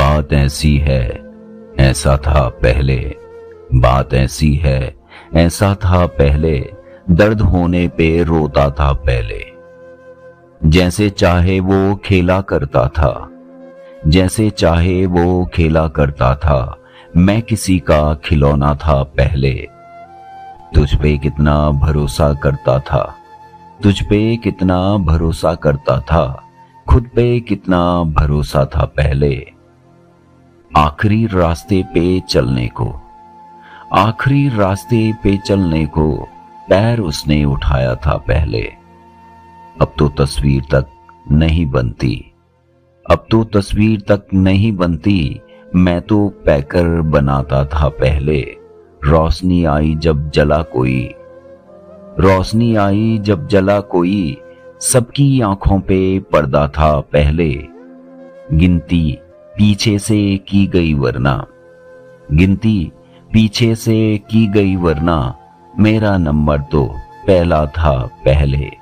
बात ऐसी है, ऐसा था पहले। बात ऐसी है, ऐसा था पहले। दर्द होने पे रोता था पहले। जैसे चाहे वो खेला करता था, जैसे चाहे वो खेला करता था, मैं किसी का खिलौना था पहले। तुझ पे कितना भरोसा करता था, तुझ पे कितना भरोसा करता था, खुद पे कितना भरोसा था पहले। आखिरी रास्ते पे चलने को। आखिरी रास्ते पे चलने को पैर उसने उठाया था पहले। अब तो तस्वीर तक नहीं बनती। अब तो तस्वीर तक नहीं बनती। मैं तो पैकर बनाता था पहले। रोशनी आई जब जला कोई। रोशनी आई जब जला कोई। सबकी आँखों पे पर्दा था पहले। गिनती पीछे से की गई वरना। गिनती, पीछे से की गई वरना। मेरा नंबर तो पहला था पहले।